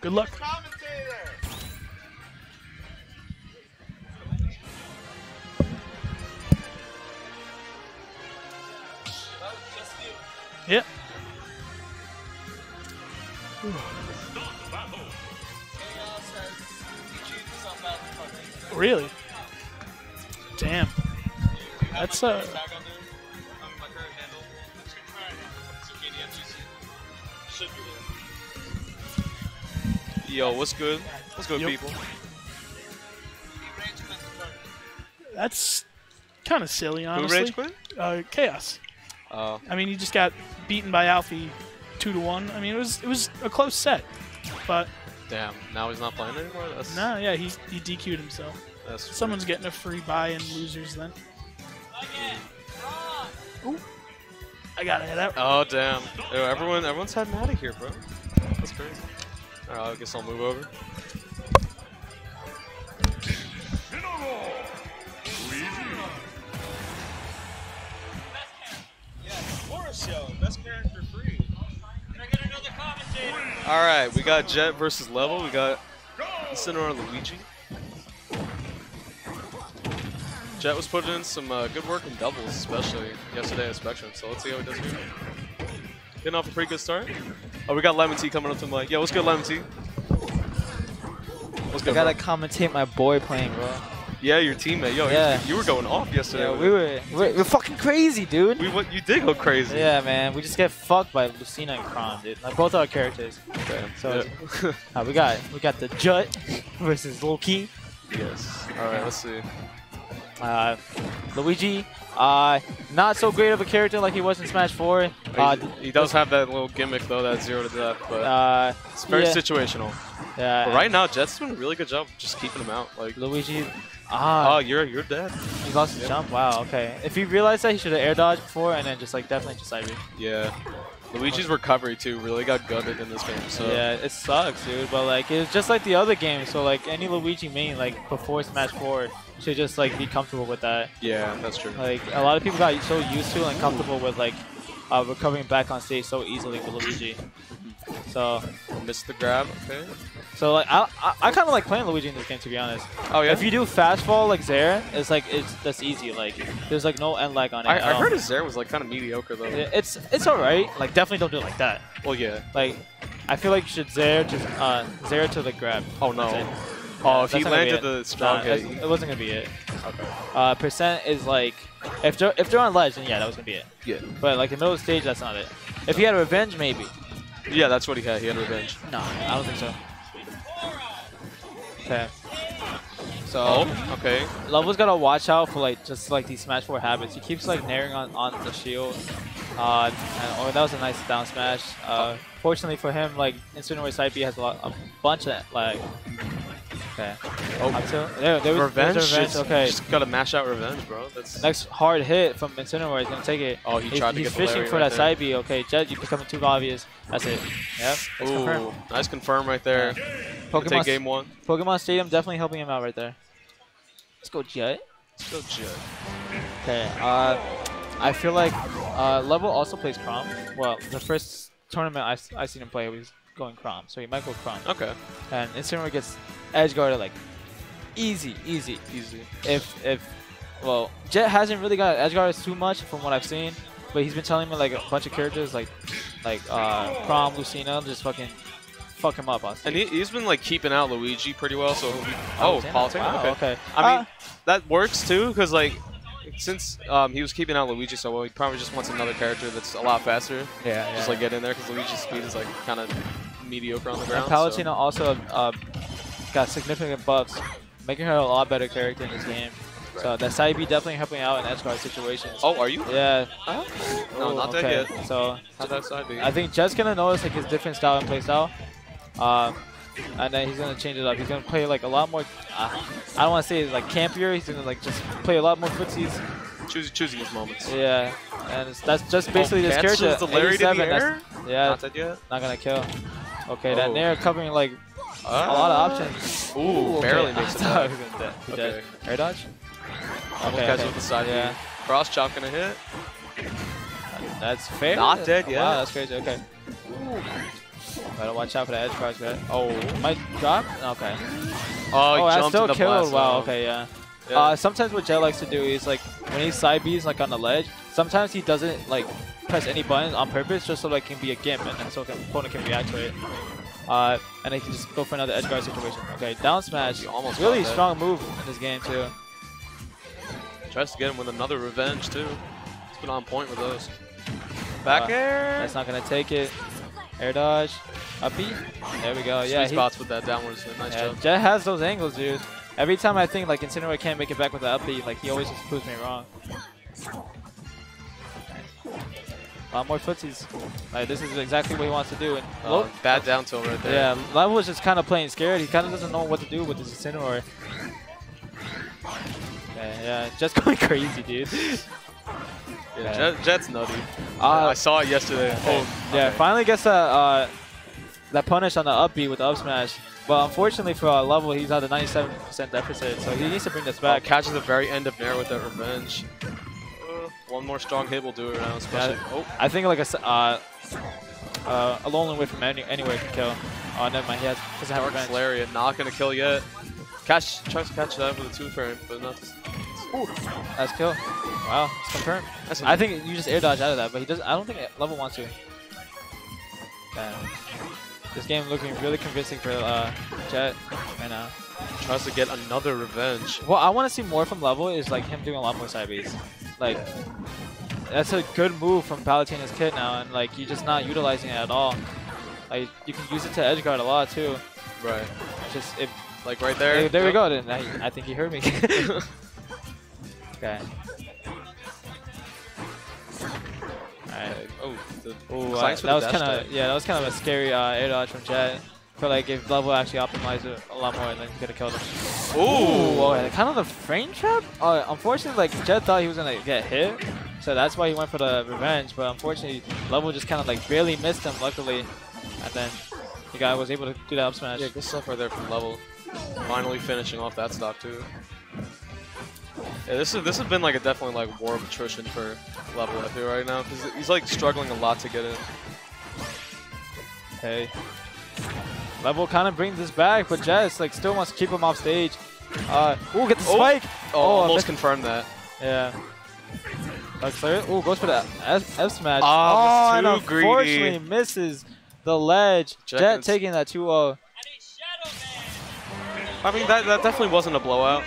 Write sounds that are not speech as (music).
Good luck. Yep. Really? Damn. That's uh. Yo, what's good? What's good, Yup. people? That's kind of silly, honestly. Who rage quit? Uh, Chaos. Uh, I mean, he just got beaten by Alfie two to one. I mean, it was it was a close set, but damn. Now he's not playing anymore. That's no, yeah, he he DQ'd himself. that's Someone's getting a free buy in losers then. Ooh, I gotta hit out. Oh damn. Yo, everyone, everyone's heading out of here, bro. That's crazy. All right, I guess I'll move over. All right, we got Jet versus Level. We got Incineroar Luigi. Jet was putting in some uh, good work in doubles, especially yesterday at Spectrum. So let's see how he does here. Getting off a pretty good start. Oh, we got Lemon Tea coming up to the mic. Yeah, what's good, Lemon Tea? What's I gotta bro? commentate my boy playing, bro. Yeah, your teammate. Yo, Yeah. you, were going off yesterday. Yeah, we were we're, we're fucking crazy, dude. We went, you did go crazy. Yeah, man, we just get fucked by Lucina and Chrom, dude. Like both our characters. Damn. So Yeah. (laughs) uh, we got we got the Jut versus Loki. yes. All right. Let's see. Uh, Luigi, uh, not so great of a character like he was in Smash 4. Uh, he, does have that little gimmick though, that zero to death, but uh, it's very yeah. situational. yeah, But right now, Jet's doing a really good job just keeping him out. Like, Luigi, ah, oh, ah, you're you're dead. he lost his jump. Wow, okay. If he realized that, he should have air dodged before and then just like definitely just side. Yeah. Luigi's recovery too really got gutted in this game. So Yeah, it sucks, dude. But like, it's just like the other games. So like, any Luigi main like before Smash 4 should just like be comfortable with that. yeah, that's true. Like a lot of people got so used to and comfortable with like uh, recovering back on stage so easily with Luigi. So, Missed the grab. Okay. so like I, I, I kind of like playing Luigi in this game to be honest. Oh yeah. If you do fast fall like Zair, it's like it's that's easy. Like there's like no end lag on it. I, I heard his Zair was like kind of mediocre though. It- It's it's alright. Like definitely don't do it like that. Well, yeah. Like I feel like you should Zair to uh Zair to the grab. Oh no. That's it. Oh, if he That's not gonna be landed the strong hit. that's- it wasn't gonna be it. Okay. Uh, percent is like if they're if they're on ledge, then yeah, that was gonna be it. Yeah. But like the middle of the stage, that's not it. If he had revenge, maybe. Yeah, that's what he had. He had revenge. No, I don't think so. Okay. So Oh, okay. Level's gotta watch out for like just like these Smash 4 habits. He keeps like nairing on, on the shield. Uh, and, oh, that was a nice down smash. Uh, fortunately for him, like Incineroar side B has a lot, a bunch of like. Okay. Oh, Up there, there was revenge. there's revenge. Okay. Just gotta mash out revenge, bro. That's. Next hard hit from Incineroar is gonna take it. Oh, he He's- tried to he's get fishing for right that side B. Okay, Jet, you're becoming too obvious. That's it. Yep. That's confirmed. Ooh, nice confirm right there. Pokemon, Take game one. Pokemon Stadium definitely helping him out right there. Let's go Jet. Let's go Jet. Okay. Uh, I feel like uh, Level also plays Chrom. Well, the first tournament I I seen him play was going Chrom, so he might go Chrom. Okay. And Incineroar gets edge guarded like easy, easy. Easy. If if well, Jet hasn't really got edge guarded too much from what I've seen, but he's been telling me like a bunch of characters like like uh, Chrom, Lucina, just fucking fuck him up on And he, he's been like keeping out Luigi pretty well. So he'll oh, damn, Palutena, wow, okay. okay. I mean, Uh, that works too, because like since um, he was keeping out Luigi so well, he probably just wants another character that's a lot faster. yeah, yeah. Just like get in there, because Luigi's speed is like kind of mediocre on the And ground. Palutena so- also uh, got significant buffs, making her a lot better character in this game. So that side B definitely helping out in edge guard situations. Oh, are you? Yeah. No, Oh, not that okay. yet. So How'd that side be? I think Jet's gonna notice like his different style and play style. Uh, and then he's gonna change it up. He's gonna play like a lot more. Uh, I don't want to say like campier. He's gonna like just play a lot more footsies. Choosing, choosing his moments. Yeah, and it's, that's just basically oh, this character. the Larry to the 87, that's- air? Yeah, Not that yet? not gonna kill. Okay, that Oh. Nair covering like a lot of options. Ooh, okay. barely makes (laughs) it I thought back. he (laughs) gonna Okay. dead. Air dodge? Double Okay, catch okay. with the side Yeah. Cross chop gonna hit. That's fair. Not dead yet. Wow, that's crazy. Okay. Gotta watch out for the edge guards. Right? Oh, might drop? Okay. Oh, he Oh, jumped still killed. Wow, zone. okay, yeah. Yeah. Uh, sometimes what Jet likes to do is like when he side Bs like on the ledge, sometimes he doesn't like press any buttons on purpose just so like it can be a gimp and so the opponent can react to it. Uh, and they can just go for another edge guard situation. Okay, down smash. He almost really strong move in this game too. Tries to get him with another revenge too. He's been on point with those. Back Uh, air. That's not gonna take it. Air dodge. Uppy. There we go. Sweet Yeah, he, spots with that downwards. Nice yeah, job. Jet has those angles, dude. Every time I think like Incineroar can't make it back with the uppy, like he always just proves me wrong. A lot more footsies. Like this is exactly what he wants to do. And Oh, Lo- bad down tilt right there. yeah, Level is just kind of playing scared. He kind of doesn't know what to do with his Incineroar. Okay, yeah, just (laughs) going crazy, dude. (laughs) Yeah, Jet, Jet's nutty. Uh, I saw it yesterday. Okay. Oh, Yeah, okay. finally gets that uh, that punish on the upbeat with the up smash. But unfortunately for uh, level, he's at a 97% deficit, so he needs to bring this Back. back. catches the very end of Nair with that revenge. One more strong hit will do it now, especially. Oh, I think like a s- uh, uh, a lone way from any, anywhere can kill. Oh, never mind. He has doesn't have revenge. Lariat, not gonna kill yet. Catch, tries to catch that with a two frame, but not. Ooh, that's kill. Wow, it's confirmed. That's I think you just air dodge out of that, but he doesn't. I don't think level wants to. Damn. This game looking really convincing for uh, Jet right now. tries to get another revenge. What I want to see more from level is like him doing a lot more side Bs. Like that's a good move from Palutena's kit now, and like you're just not utilizing it at all. Like you can use it to edge guard a lot too. Right. Just if Like right there. there, there we go. Then I, I think he heard me. (laughs) okay. Alright. Oh, the Ooh, uh, Thanks for that was kind of yeah, that was kind of a scary uh, air dodge from Jet. But like if level actually optimized it a lot more, then he could have killed him. Ooh. oh, and kind of the frame trap. Uh, unfortunately, like Jet thought he was gonna get hit, so that's why he went for the revenge. But unfortunately, level just kind of like barely missed him. Luckily, and then the guy was able to do that up smash. Yeah, good stuff right there from Level. Finally finishing off that stock too. Yeah, this is this has been like a definitely like war of attrition for Level I feel right now because he's like struggling a lot to get in. Okay. Level kind of brings this back, but Jess like still wants to keep him off stage. Uh, ooh, get the Oh. spike. Oh, Oh, almost confirmed that. Yeah. Like clear. Ooh, goes for the F, F smash. Ah, oh, and was too greedy. unfortunately misses the ledge. Jet Jet taking that oh. 2-0. I mean that that definitely wasn't a blowout.